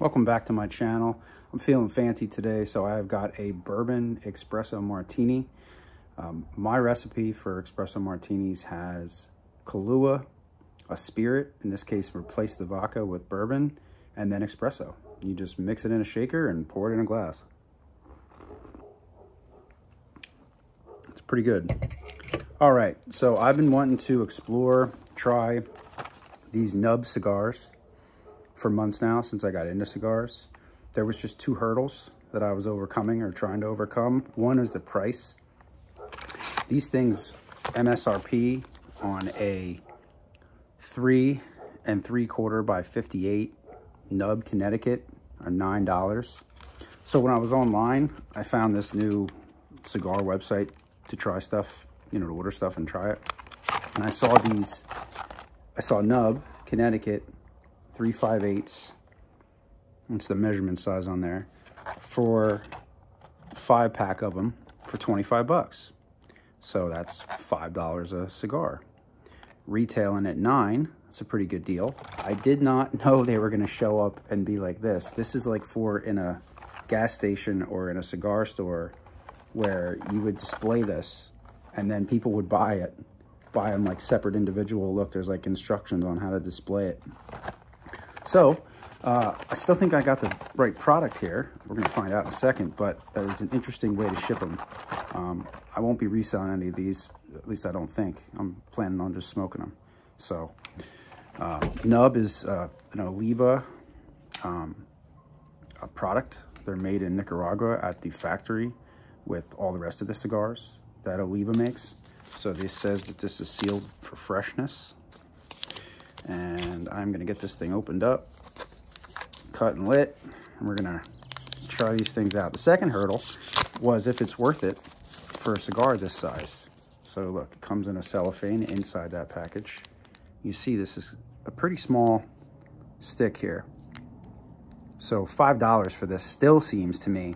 Welcome back to my channel. I'm feeling fancy today, so I've got a bourbon espresso martini. Um, my recipe for espresso martinis has Kahlua, a spirit, in this case replace the vodka with bourbon, and then espresso. You just mix it in a shaker and pour it in a glass. It's pretty good. All right, so I've been wanting to explore, try these nub cigars for months now since I got into cigars. There was just two hurdles that I was overcoming or trying to overcome. One is the price. These things, MSRP on a three and three quarter by 58 nub Connecticut are $9. So when I was online, I found this new cigar website to try stuff, you know, to order stuff and try it. And I saw these, I saw nub Connecticut 358 That's the measurement size on there. For five pack of them for 25 bucks. So that's five dollars a cigar. Retailing at nine that's a pretty good deal. I did not know they were going to show up and be like this. This is like for in a gas station or in a cigar store where you would display this and then people would buy it. Buy them like separate individual. Look there's like instructions on how to display it so uh, I still think I got the right product here. We're going to find out in a second, but it's an interesting way to ship them. Um, I won't be reselling any of these, at least I don't think. I'm planning on just smoking them. So, uh, Nub is uh, an Oliva um, product. They're made in Nicaragua at the factory with all the rest of the cigars that Oliva makes. So this says that this is sealed for freshness and I'm gonna get this thing opened up, cut and lit, and we're gonna try these things out. The second hurdle was if it's worth it for a cigar this size. So look, it comes in a cellophane inside that package. You see this is a pretty small stick here. So $5 for this still seems to me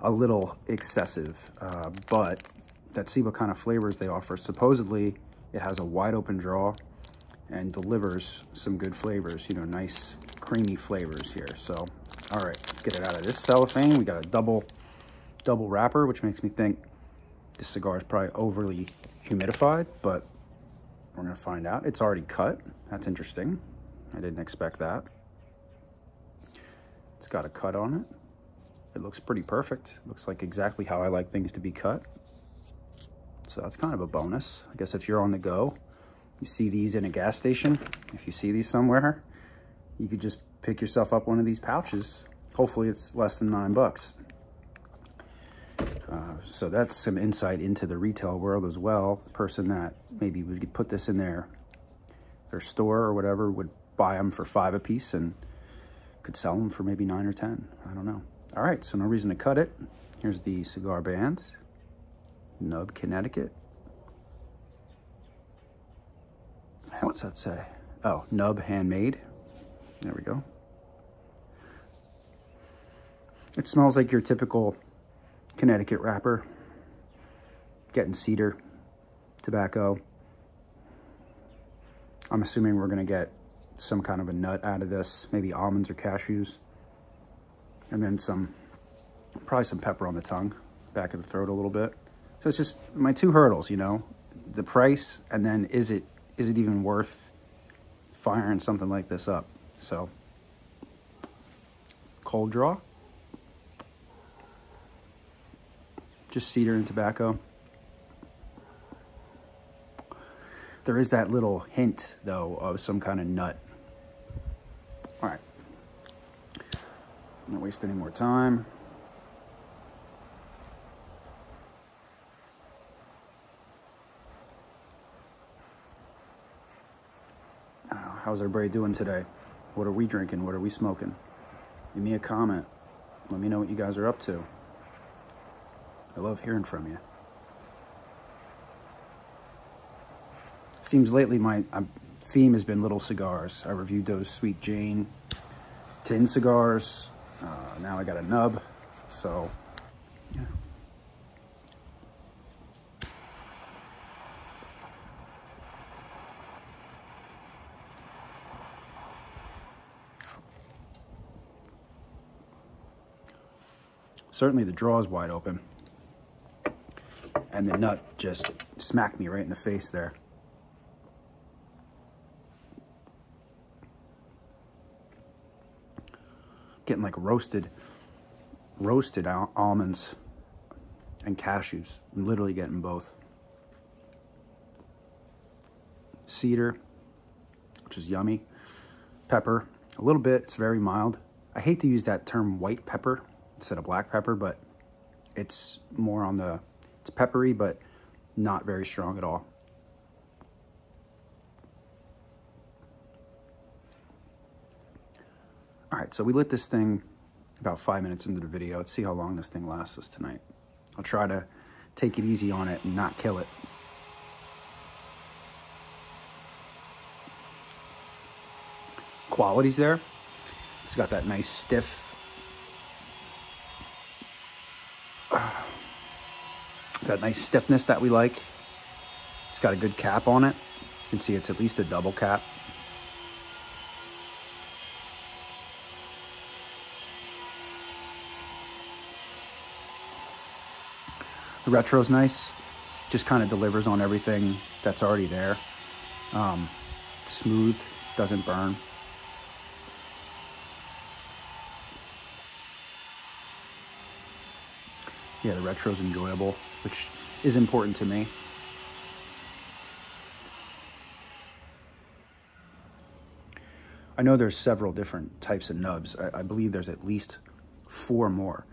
a little excessive, uh, but let's see what kind of flavors they offer. Supposedly it has a wide open draw and delivers some good flavors, you know, nice creamy flavors here. So, all right, let's get it out of this cellophane. We got a double, double wrapper, which makes me think this cigar is probably overly humidified, but we're gonna find out. It's already cut. That's interesting. I didn't expect that. It's got a cut on it. It looks pretty perfect. Looks like exactly how I like things to be cut. So that's kind of a bonus. I guess if you're on the go, you see these in a gas station, if you see these somewhere, you could just pick yourself up one of these pouches. Hopefully it's less than nine bucks. Uh, so that's some insight into the retail world as well. The person that maybe would put this in their, their store or whatever would buy them for five a piece and could sell them for maybe nine or 10. I don't know. All right, so no reason to cut it. Here's the cigar band, Nub, Connecticut. What's that say? Oh, nub handmade. There we go. It smells like your typical Connecticut wrapper. Getting cedar, tobacco. I'm assuming we're gonna get some kind of a nut out of this, maybe almonds or cashews. And then some, probably some pepper on the tongue, back of the throat a little bit. So it's just my two hurdles, you know, the price and then is it is it even worth firing something like this up? So, cold draw. Just cedar and tobacco. There is that little hint, though, of some kind of nut. All right. Don't waste any more time. How's everybody doing today? What are we drinking? What are we smoking? Give me a comment. Let me know what you guys are up to. I love hearing from you. Seems lately my um, theme has been little cigars. I reviewed those Sweet Jane tin cigars. Uh, now I got a nub. So, yeah. Certainly the draw is wide open. And the nut just smacked me right in the face there. Getting like roasted, roasted al almonds and cashews. I'm literally getting both. Cedar, which is yummy. Pepper, a little bit, it's very mild. I hate to use that term white pepper instead of black pepper, but it's more on the, it's peppery, but not very strong at all. All right, so we lit this thing about five minutes into the video. Let's see how long this thing lasts us tonight. I'll try to take it easy on it and not kill it. Qualities there. It's got that nice stiff that nice stiffness that we like. It's got a good cap on it. You can see it's at least a double cap. The retro's nice. Just kind of delivers on everything that's already there. Um, smooth, doesn't burn. Yeah, the retro's enjoyable, which is important to me. I know there's several different types of nubs. I, I believe there's at least four more.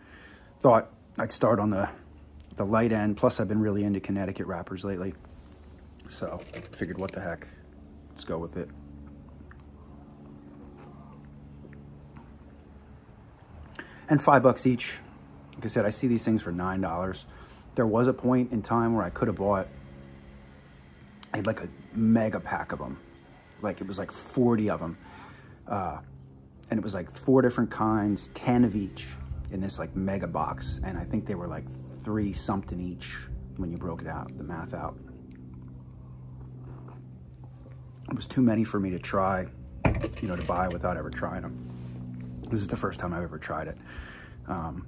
Thought I'd start on the the light end. Plus, I've been really into Connecticut wrappers lately. So, figured what the heck. Let's go with it. And five bucks each. Like I said, I see these things for $9. There was a point in time where I could have bought I had like a mega pack of them. Like it was like 40 of them. Uh, and it was like four different kinds, 10 of each in this like mega box. And I think they were like three something each when you broke it out, the math out. It was too many for me to try, you know, to buy without ever trying them. This is the first time I've ever tried it. Um,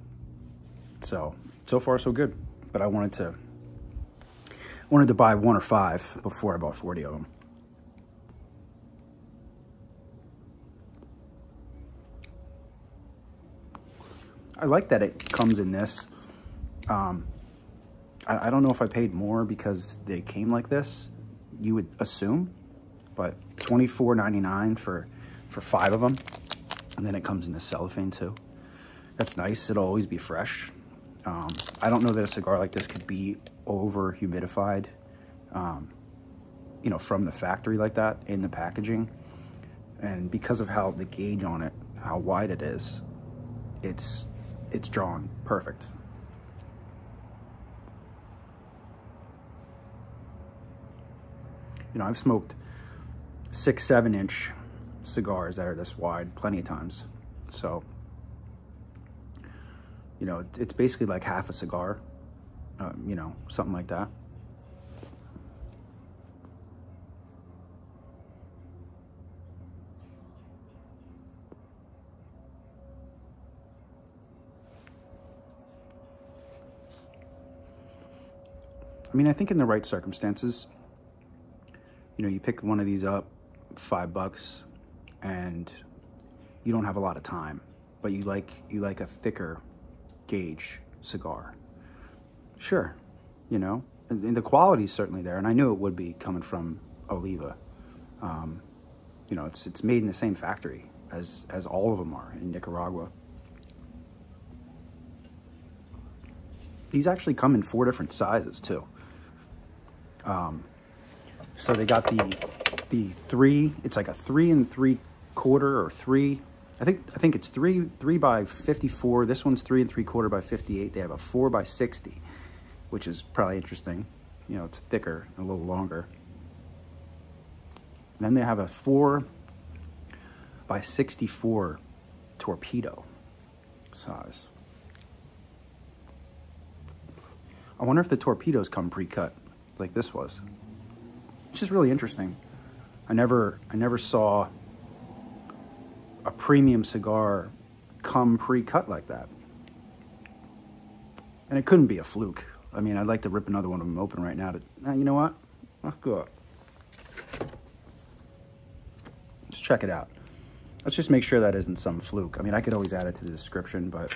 so, so far so good. But I wanted to, wanted to buy one or five before I bought 40 of them. I like that it comes in this. Um, I, I don't know if I paid more because they came like this. You would assume, but $24.99 for, for five of them. And then it comes in the cellophane too. That's nice. It'll always be fresh. Um, I don't know that a cigar like this could be over humidified, um, you know, from the factory like that in the packaging. And because of how the gauge on it, how wide it is, it's, it's drawn perfect. You know, I've smoked six, seven inch cigars that are this wide plenty of times. So, you know, it's basically like half a cigar, uh, you know, something like that. I mean, I think in the right circumstances, you know, you pick one of these up, five bucks, and you don't have a lot of time, but you like you like a thicker gauge cigar. Sure, you know, and, and the quality is certainly there, and I knew it would be coming from Oliva. Um, you know, it's it's made in the same factory as as all of them are in Nicaragua. These actually come in four different sizes too. Um, so they got the the three. It's like a three and three quarter or three. I think I think it's three three by fifty four. This one's three and three quarter by fifty eight. They have a four by sixty, which is probably interesting. You know, it's thicker, a little longer. Then they have a four by sixty four torpedo size. I wonder if the torpedoes come pre-cut like this was which is really interesting. I never, I never saw a premium cigar come pre-cut like that. And it couldn't be a fluke. I mean, I'd like to rip another one of them open right now. To, uh, you know what? Let's go. Let's check it out. Let's just make sure that isn't some fluke. I mean, I could always add it to the description, but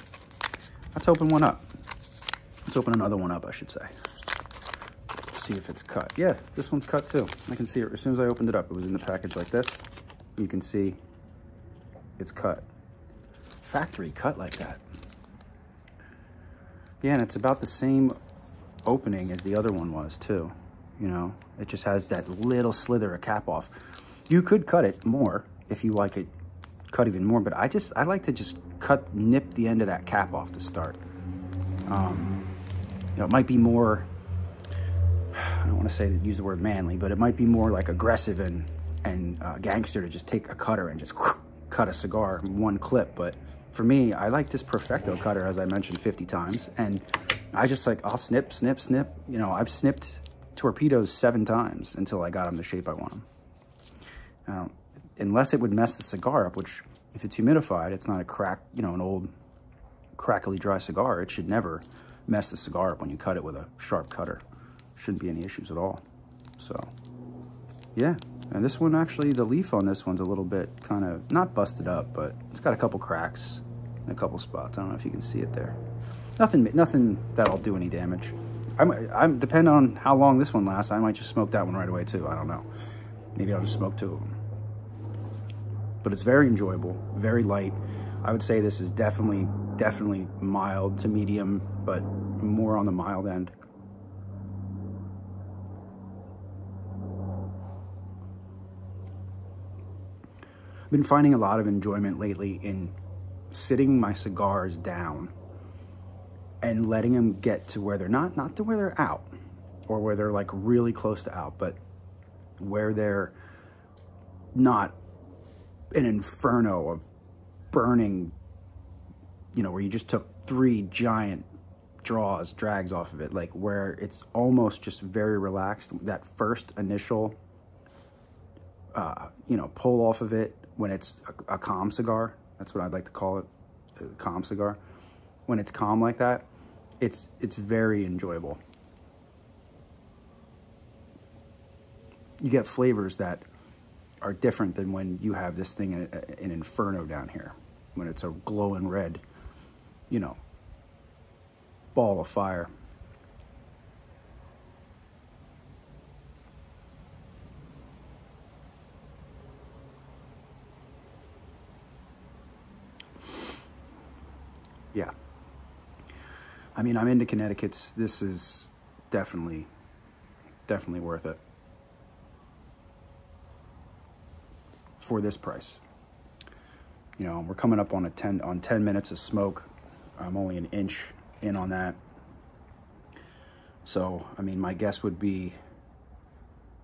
let's open one up. Let's open another one up, I should say. Let's see if it's cut. Yeah, this one's cut too. I can see it as soon as I opened it up. It was in the package like this. You can see it's cut. Factory cut like that. Yeah, and it's about the same opening as the other one was too. You know, it just has that little slither of cap off. You could cut it more if you like it cut even more, but I just, I like to just cut, nip the end of that cap off to start. Um, you know, it might be more, I don't want to say, use the word manly, but it might be more like aggressive and, and uh, gangster to just take a cutter and just cut a cigar in one clip. But for me, I like this Perfecto cutter, as I mentioned 50 times. And I just like, I'll snip, snip, snip. You know, I've snipped torpedoes seven times until I got them the shape I want them. Now, unless it would mess the cigar up, which if it's humidified, it's not a crack, you know, an old crackly dry cigar. It should never mess the cigar up when you cut it with a sharp cutter. Shouldn't be any issues at all. So, yeah. And this one actually, the leaf on this one's a little bit kind of, not busted up, but it's got a couple cracks in a couple spots. I don't know if you can see it there. Nothing, nothing that'll do any damage. I'm, I'm depending on how long this one lasts. I might just smoke that one right away too. I don't know. Maybe I'll just smoke two of them. But it's very enjoyable, very light. I would say this is definitely, definitely mild to medium, but more on the mild end. I've been finding a lot of enjoyment lately in sitting my cigars down and letting them get to where they're not, not to where they're out or where they're like really close to out, but where they're not an inferno of burning, you know, where you just took three giant draws, drags off of it, like where it's almost just very relaxed. That first initial, uh, you know, pull off of it when it's a, a calm cigar. That's what I'd like to call it, a calm cigar when it's calm like that, it's it's very enjoyable. You get flavors that are different than when you have this thing in, in Inferno down here, when it's a glowing red, you know, ball of fire. Yeah. I mean, I'm into Connecticut's. This is definitely, definitely worth it. For this price. You know, we're coming up on a 10, on 10 minutes of smoke. I'm only an inch in on that. So, I mean, my guess would be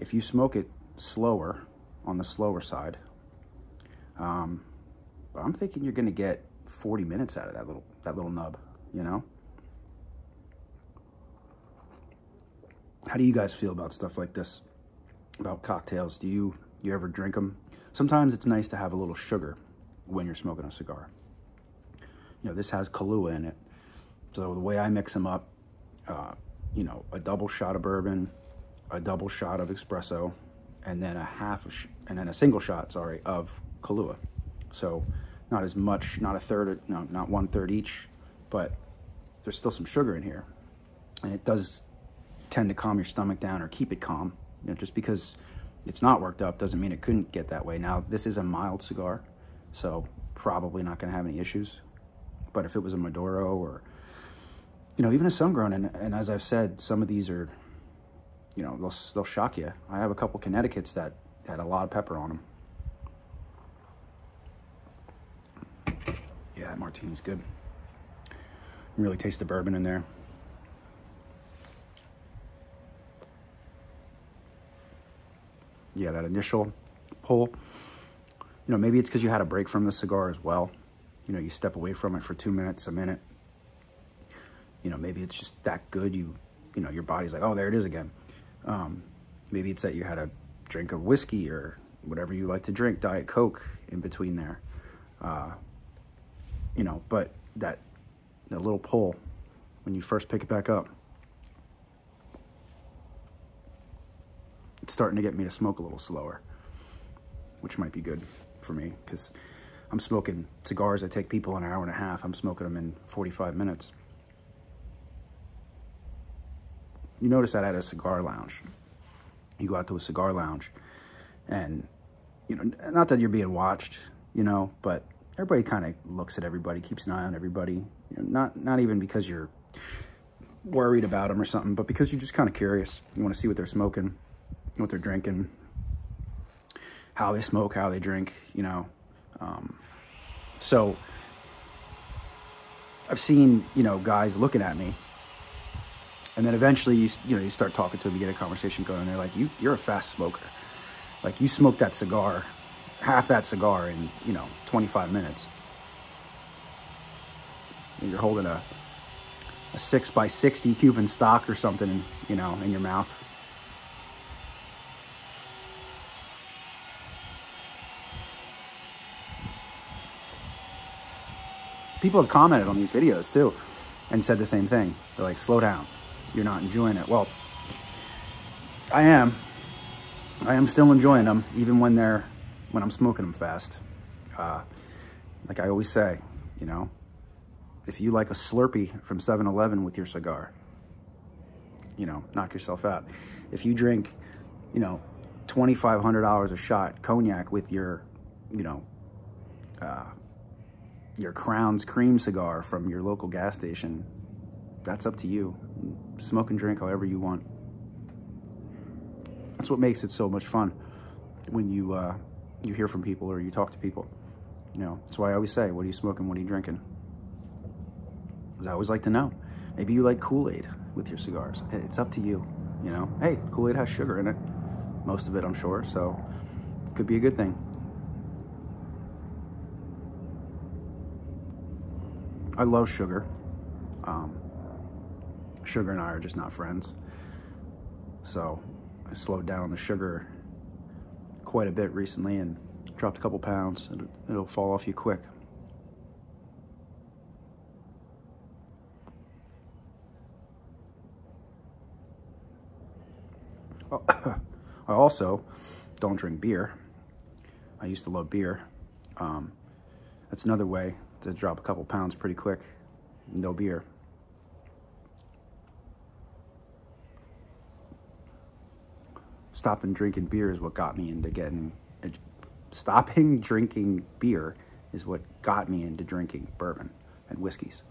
if you smoke it slower, on the slower side, um, but I'm thinking you're going to get 40 minutes out of that little, that little nub, you know? How do you guys feel about stuff like this? About cocktails? Do you you ever drink them? Sometimes it's nice to have a little sugar when you're smoking a cigar. You know, this has Kahlua in it. So the way I mix them up, uh, you know, a double shot of bourbon, a double shot of espresso, and then a half and then a single shot, sorry, of Kahlua. So not as much, not a third, no, not one third each, but there's still some sugar in here. And it does tend to calm your stomach down or keep it calm. You know, just because it's not worked up doesn't mean it couldn't get that way. Now, this is a mild cigar, so probably not going to have any issues. But if it was a Maduro or, you know, even a sun-grown, and, and as I've said, some of these are, you know, they'll, they'll shock you. I have a couple Connecticut's that had a lot of pepper on them. Yeah, that martini's good. Really taste the bourbon in there. Yeah, that initial pull, you know, maybe it's because you had a break from the cigar as well. You know, you step away from it for two minutes, a minute. You know, maybe it's just that good. You, you know, your body's like, oh, there it is again. Um, maybe it's that you had a drink of whiskey or whatever you like to drink, Diet Coke in between there. Uh, you know, but that, that little pull when you first pick it back up. It's starting to get me to smoke a little slower, which might be good for me because I'm smoking cigars that take people an hour and a half. I'm smoking them in 45 minutes. You notice that at a cigar lounge. You go out to a cigar lounge and, you know, not that you're being watched, you know, but everybody kind of looks at everybody, keeps an eye on everybody. You know, not, not even because you're worried about them or something, but because you're just kind of curious. You want to see what they're smoking, what they're drinking, how they smoke, how they drink, you know. Um, so I've seen, you know, guys looking at me and then eventually you, you know, you start talking to them, you get a conversation going and they're like, you, you're a fast smoker. Like you smoke that cigar, half that cigar in, you know, 25 minutes. And you're holding a, a six by 60 Cuban stock or something, you know, in your mouth. People have commented on these videos too and said the same thing. They're like, slow down. You're not enjoying it. Well, I am. I am still enjoying them, even when they're, when I'm smoking them fast. Uh, like I always say, you know, if you like a Slurpee from 7-Eleven with your cigar, you know, knock yourself out. If you drink, you know, $2,500 a shot cognac with your, you know, uh, your Crown's cream cigar from your local gas station, that's up to you. Smoke and drink however you want. That's what makes it so much fun when you uh, you hear from people or you talk to people. You know, that's why I always say, what are you smoking? What are you drinking? Because I always like to know. Maybe you like Kool-Aid with your cigars. It's up to you. You know, hey, Kool-Aid has sugar in it. Most of it, I'm sure. So it could be a good thing. I love sugar. Um, sugar and I are just not friends. So I slowed down the sugar quite a bit recently and dropped a couple pounds. It'll, it'll fall off you quick. I also don't drink beer. I used to love beer. Um, that's another way to drop a couple pounds pretty quick. No beer. Stopping drinking beer is what got me into getting... Stopping drinking beer is what got me into drinking bourbon and whiskeys.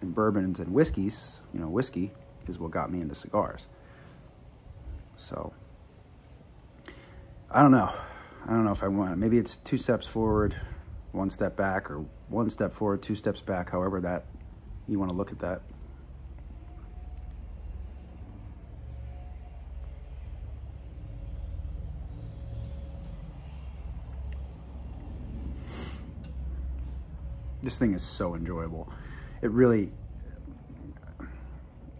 And bourbons and whiskeys, you know, whiskey is what got me into cigars. So, I don't know. I don't know if I want Maybe it's two steps forward, one step back, or one step forward, two steps back, however that you want to look at that. This thing is so enjoyable. It really,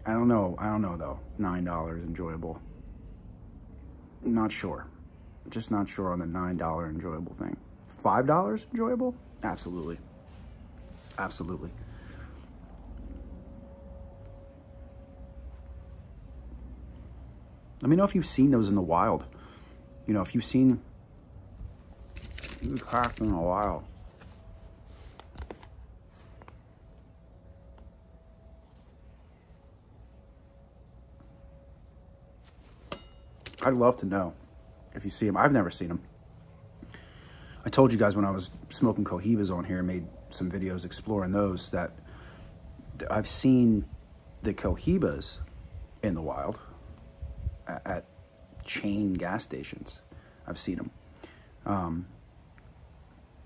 I don't know, I don't know though, $9 enjoyable. Not sure just not sure on the $9 enjoyable thing. $5 enjoyable? Absolutely. Absolutely. Let me know if you've seen those in the wild. You know, if you've seen You've cracked in a while. I'd love to know if you see them. I've never seen them. I told you guys when I was smoking Cohibas on here, and made some videos exploring those, that I've seen the Cohibas in the wild at, chain gas stations. I've seen them. Um,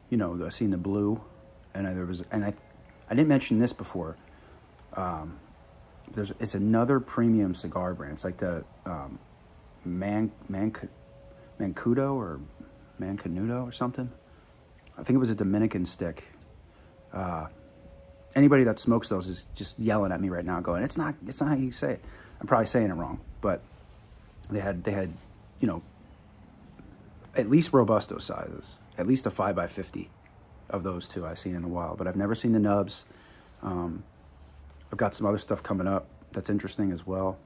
you know, I've seen the blue, and I, there was, and I, I didn't mention this before. Um, there's, it's another premium cigar brand. It's like the um, Man Man Mancudo or Mancanudo or something. I think it was a Dominican stick. Uh, anybody that smokes those is just yelling at me right now, going, "It's not, it's not how you say it." I'm probably saying it wrong, but they had, they had, you know, at least robusto sizes, at least a five by fifty of those two I've seen in the wild, but I've never seen the nubs. Um, I've got some other stuff coming up that's interesting as well.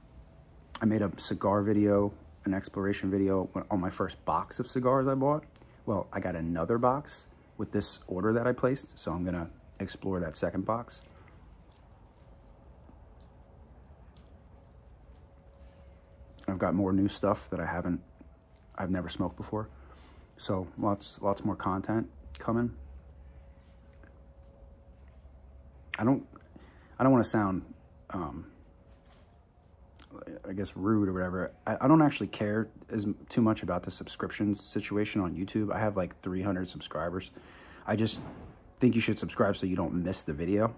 I made a cigar video, an exploration video on my first box of cigars I bought. Well, I got another box with this order that I placed, so I'm gonna explore that second box. I've got more new stuff that I haven't, I've never smoked before. So lots, lots more content coming. I don't, I don't want to sound, um, I guess rude or whatever. I, I don't actually care as too much about the subscription situation on YouTube. I have like 300 subscribers. I just think you should subscribe so you don't miss the video.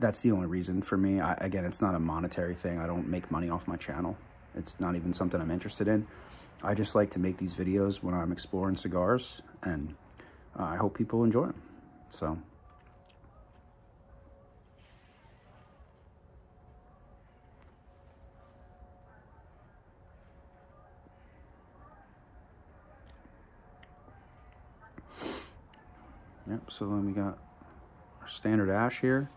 That's the only reason for me. I, again, it's not a monetary thing. I don't make money off my channel. It's not even something I'm interested in. I just like to make these videos when I'm exploring cigars, and uh, I hope people enjoy them. So. So then we got our standard ash here.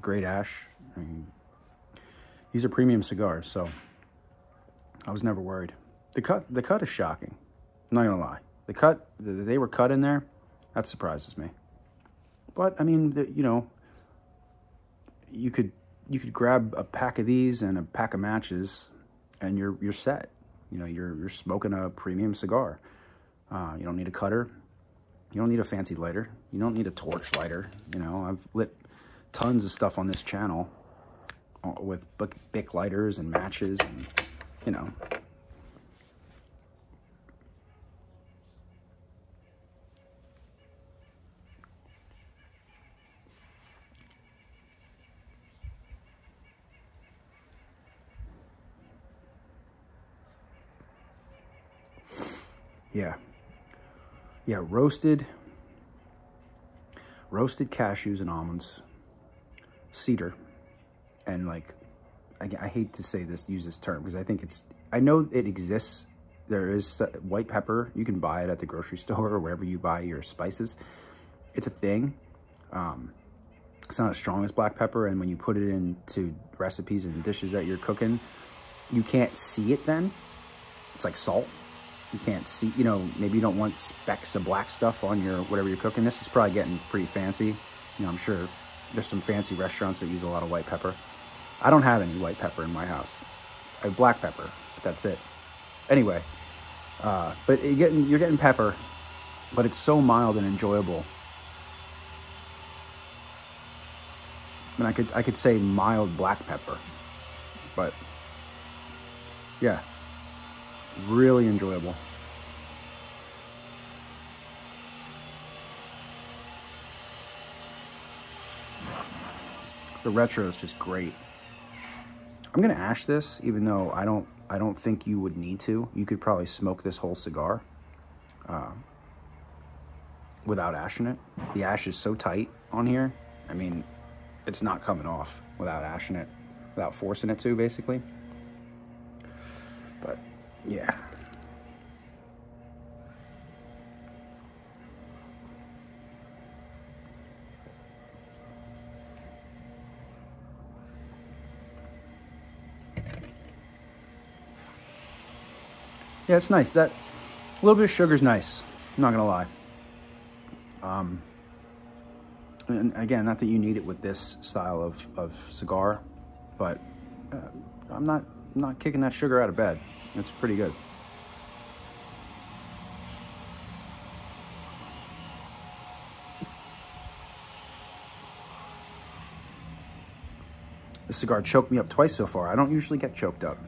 Great ash. I mean, these are premium cigars, so I was never worried. The cut, the cut is shocking. I'm not gonna lie. The cut, the, they were cut in there. That surprises me. But I mean, the, you know, you could you could grab a pack of these and a pack of matches, and you're you're set. You know, you're you're smoking a premium cigar. Uh, you don't need a cutter. You don't need a fancy lighter. You don't need a torch lighter. You know, I've lit tons of stuff on this channel uh, with Bic lighters and matches and, you know. Yeah. Yeah, roasted roasted cashews and almonds, cedar, and like, I, I hate to say this, use this term, because I think it's, I know it exists. There is white pepper. You can buy it at the grocery store or wherever you buy your spices. It's a thing. Um, it's not as strong as black pepper. And when you put it into recipes and dishes that you're cooking, you can't see it then. It's like salt. You can't see, you know, maybe you don't want specks of black stuff on your, whatever you're cooking. This is probably getting pretty fancy. You know, I'm sure there's some fancy restaurants that use a lot of white pepper. I don't have any white pepper in my house. I have black pepper, but that's it. Anyway, uh, but you're getting, you're getting pepper, but it's so mild and enjoyable. I mean, I could, I could say mild black pepper, but yeah, really enjoyable. The retro is just great. I'm gonna ash this, even though I don't I don't think you would need to. You could probably smoke this whole cigar uh, without ashing it. The ash is so tight on here. I mean, it's not coming off without ashing it, without forcing it to, basically. Yeah. Yeah, it's nice. That a little bit of sugar's nice. I'm not gonna lie. Um, and again, not that you need it with this style of, of cigar, but uh, I'm not not kicking that sugar out of bed. It's pretty good. This cigar choked me up twice so far. I don't usually get choked up.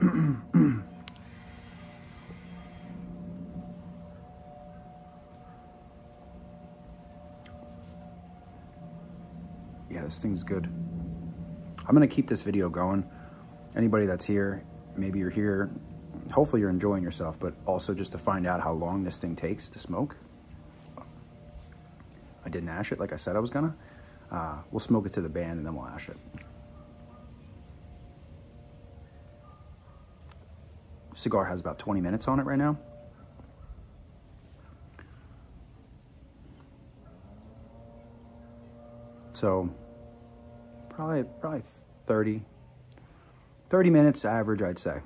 yeah, this thing's good. I'm going to keep this video going. Anybody that's here, maybe you're here, hopefully you're enjoying yourself, but also just to find out how long this thing takes to smoke. I didn't ash it like I said I was going to. Uh, we'll smoke it to the band and then we'll ash it. Cigar has about 20 minutes on it right now. So probably, probably 30, 30 minutes average, I'd say.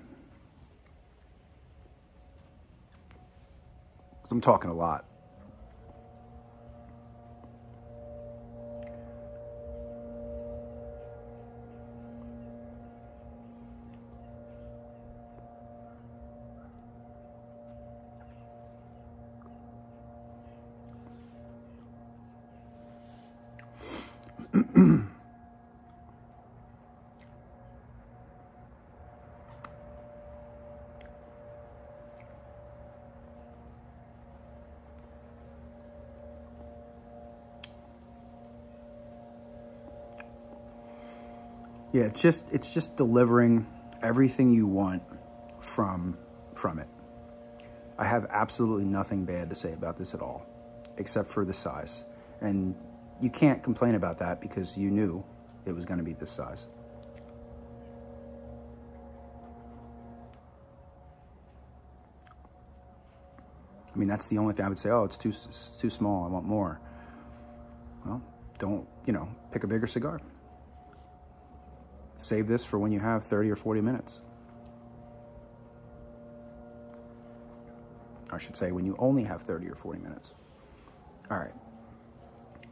Because I'm talking a lot. Yeah, it's just it's just delivering everything you want from from it. I have absolutely nothing bad to say about this at all, except for the size. And you can't complain about that because you knew it was going to be this size. I mean, that's the only thing I would say, oh, it's too, it's too small, I want more. Well, don't, you know, pick a bigger cigar save this for when you have 30 or 40 minutes. I should say when you only have 30 or 40 minutes. All right,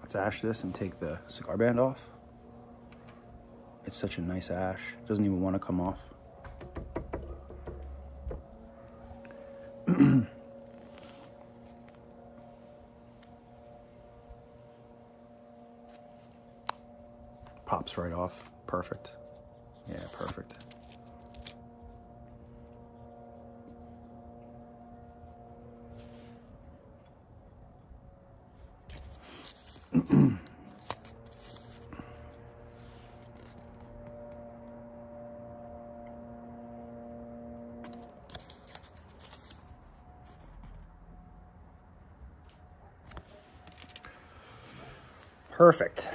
let's ash this and take the cigar band off. It's such a nice ash. It doesn't even want to come off. Pops right off. Perfect. Yeah, perfect. Perfect.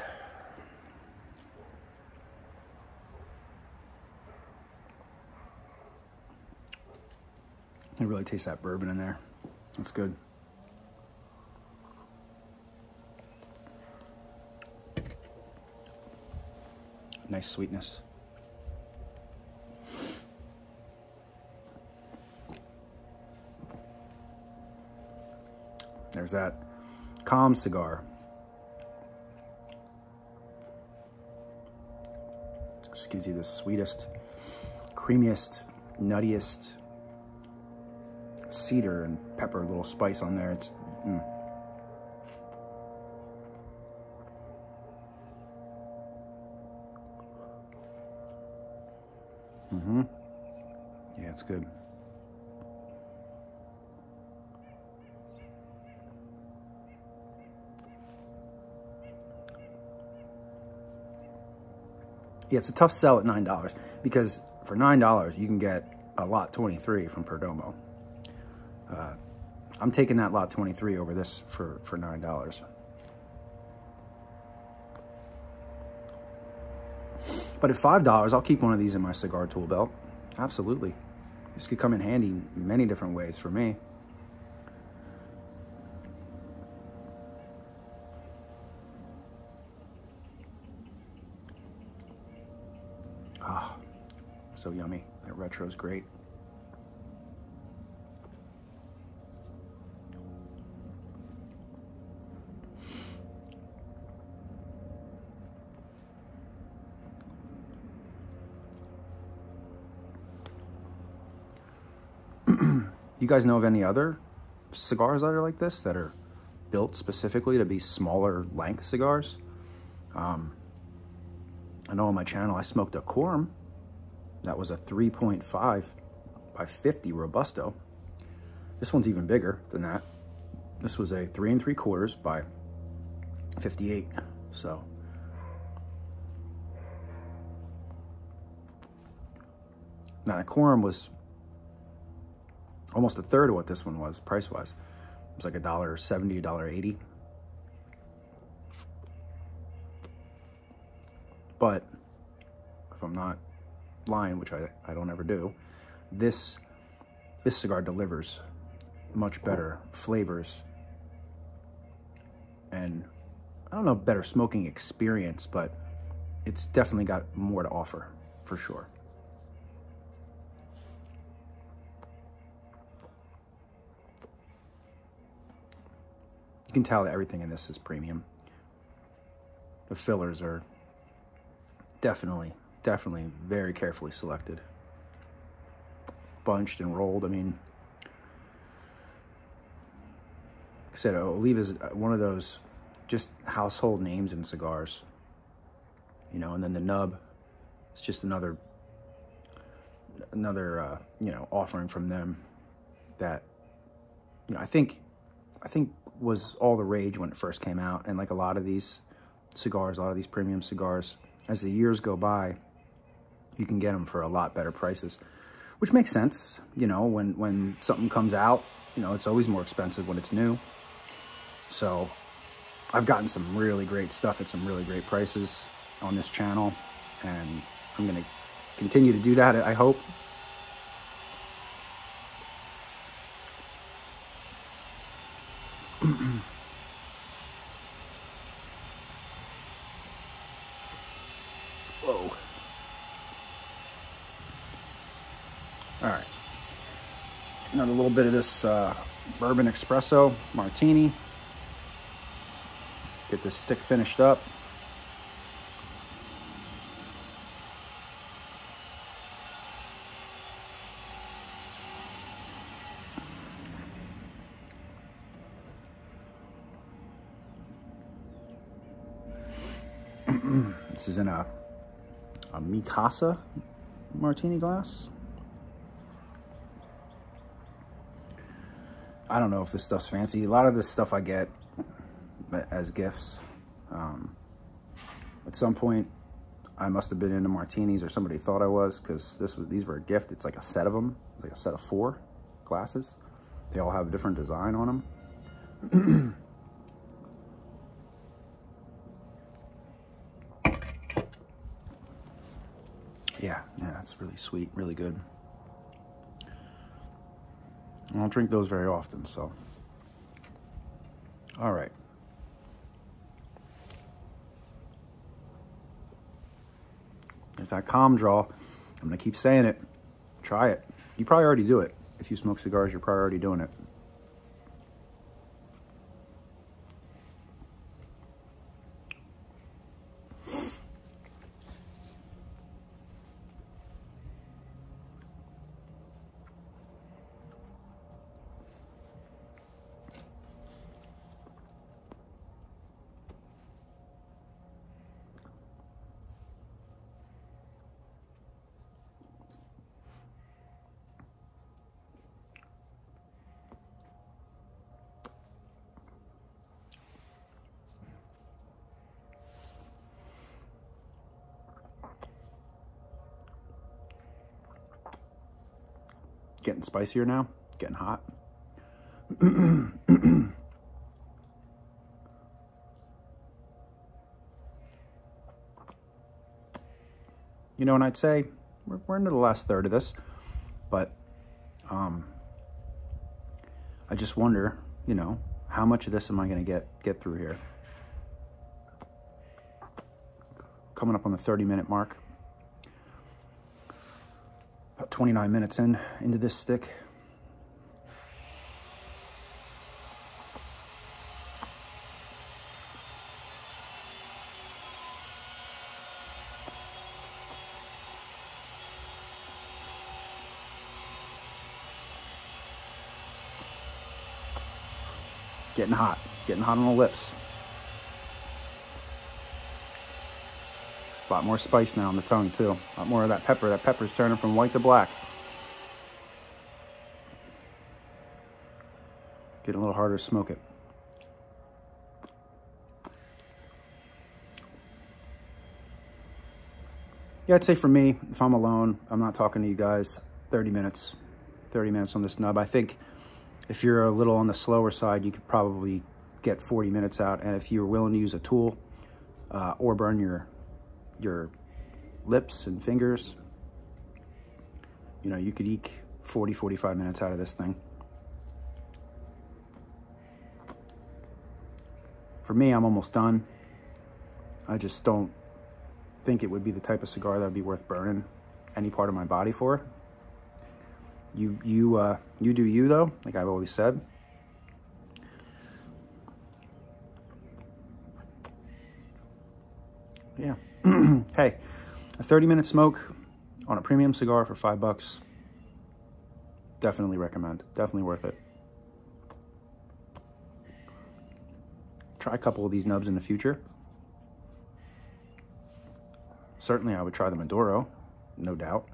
I really taste that bourbon in there. That's good. Nice sweetness. There's that calm cigar. Just gives you the sweetest, creamiest, nuttiest, cedar and pepper, little spice on there. It's mm. Mm-hmm. Yeah, it's good. Yeah, it's a tough sell at $9 because for $9, you can get a lot 23 from Perdomo. Uh, I'm taking that lot 23 over this for, for $9. But at $5, I'll keep one of these in my cigar tool belt. Absolutely. This could come in handy many different ways for me. Ah, oh, so yummy. That retro's great. you guys know of any other cigars that are like this that are built specifically to be smaller length cigars? Um, I know on my channel I smoked a Quorum that was a 3.5 by 50 Robusto. This one's even bigger than that. This was a three and three quarters by 58. So now the Quorum was almost a third of what this one was price-wise. It was like a dollar seventy, a dollar eighty. But if I'm not lying, which I, I don't ever do, this this cigar delivers much better flavors and I don't know, better smoking experience, but it's definitely got more to offer for sure. You can tell that everything in this is premium. The fillers are definitely, definitely very carefully selected. Bunched and rolled. I mean, like I said, Oliva is one of those just household names in cigars. You know, and then the nub is just another another uh, you know offering from them that you know I think I think was all the rage when it first came out and like a lot of these cigars a lot of these premium cigars as the years go by you can get them for a lot better prices which makes sense you know when when something comes out you know it's always more expensive when it's new so I've gotten some really great stuff at some really great prices on this channel and I'm going to continue to do that, I hope. Bit of this uh, bourbon espresso martini. Get this stick finished up. this is in a, a Mikasa martini glass. I don't know if this stuff's fancy. A lot of this stuff I get as gifts. Um, at some point, I must have been into martinis or somebody thought I was because this was these were a gift. It's like a set of them. It's like a set of four glasses. They all have a different design on them. yeah, yeah, that's really sweet, really good. I don't drink those very often, so. All right. It's that calm draw. I'm going to keep saying it. Try it. You probably already do it. If you smoke cigars, you're probably already doing it. Getting spicier now, getting hot. you know, and I'd say we're, we're into the last third of this, but um, I just wonder, you know, how much of this am I going to get get through here? Coming up on the 30 minute mark. 29 minutes in into this stick. Getting hot, getting hot on the lips. A lot more spice now on the tongue too. A lot more of that pepper. That pepper's turning from white to black. Getting a little harder to smoke it. Yeah, I'd say for me, if I'm alone, I'm not talking to you guys, 30 minutes. 30 minutes on this nub. I think if you're a little on the slower side, you could probably get 40 minutes out. And if you're willing to use a tool uh, or burn your your lips and fingers, you know, you could eke 40, 45 minutes out of this thing. For me, I'm almost done. I just don't think it would be the type of cigar that would be worth burning any part of my body for. You, you, uh, you do you though, like I've always said. Yeah. hey, a 30 minute smoke on a premium cigar for five bucks. Definitely recommend. Definitely worth it. Try a couple of these nubs in the future. Certainly I would try the Maduro, no doubt.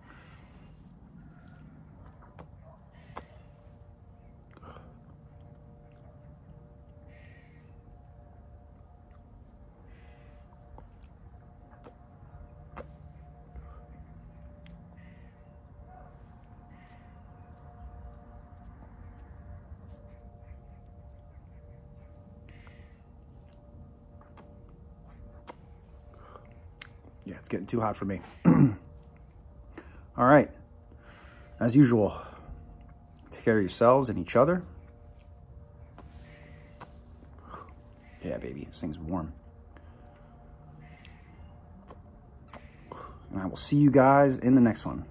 Getting too hot for me. All right. As usual, take care of yourselves and each other. Yeah, baby, this thing's warm. And I will see you guys in the next one.